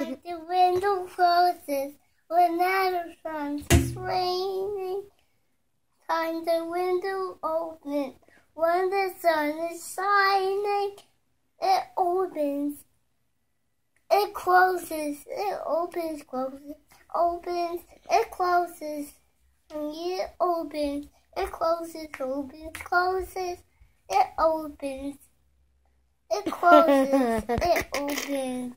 When the window closes when the sun is raining. Time the window opens when the sun is shining. It opens. It closes. It opens, closes, opens. It closes. And it opens. It closes, opens, closes. It opens. It closes. it opens.